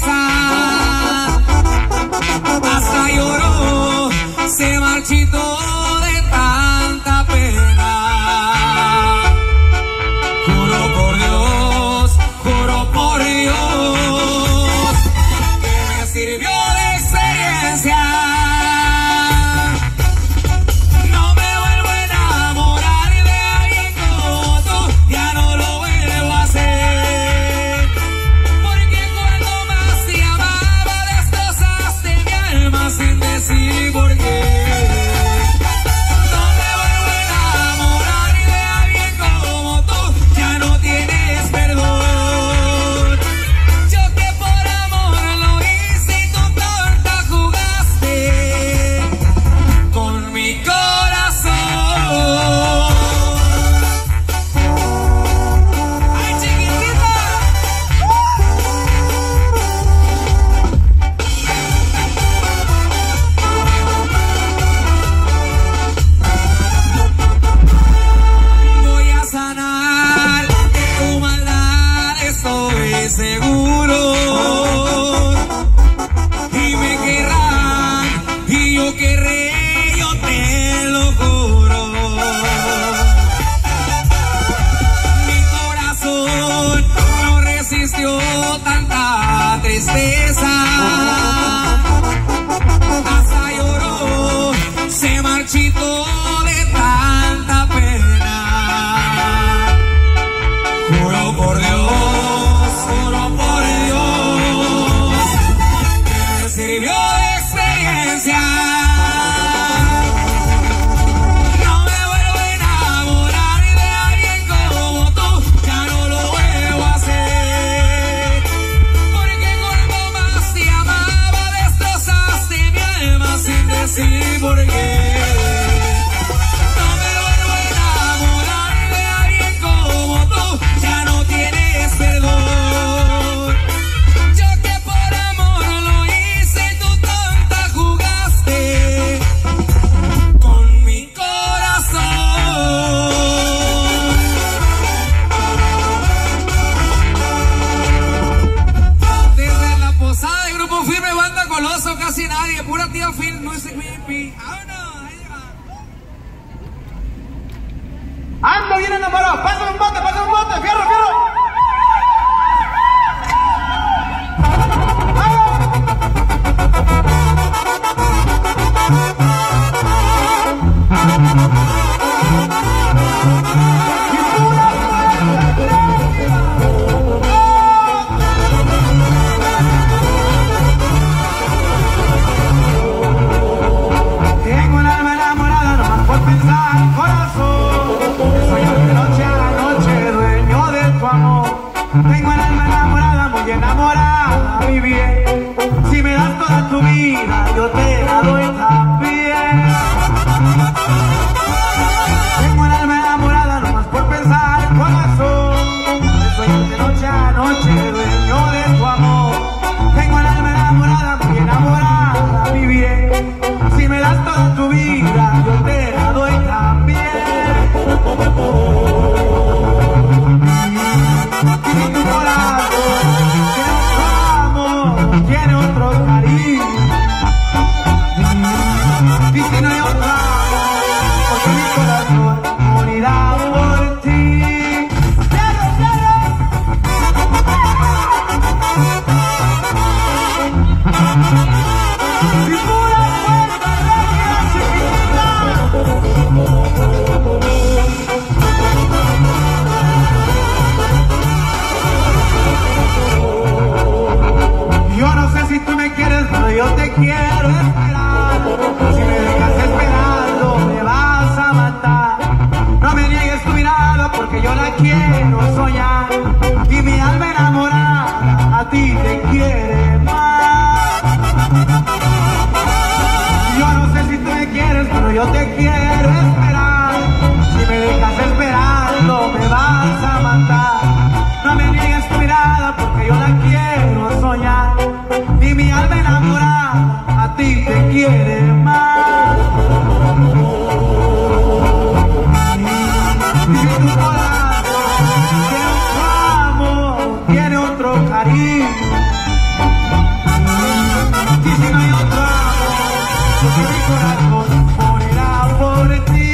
sun. casi nadie, pura tía Phil Music VIP. ¡Vámonos! Ahí va. ¡Ando, vienen los varos! ¡Pásame un bote, pásame un bote! ¡Fierro, fierro! mi bien. Si me das toda tu vida, yo te quiero soñar y mi alma enamorada a ti te quiere más. Yo no sé si tú me quieres, pero yo te quiero esperar. Si me dejas esperando, me vas a matar. No me niegues tu mirada porque yo la quiero soñar y mi alma enamorada a ti te quiere corazón morirá por ti.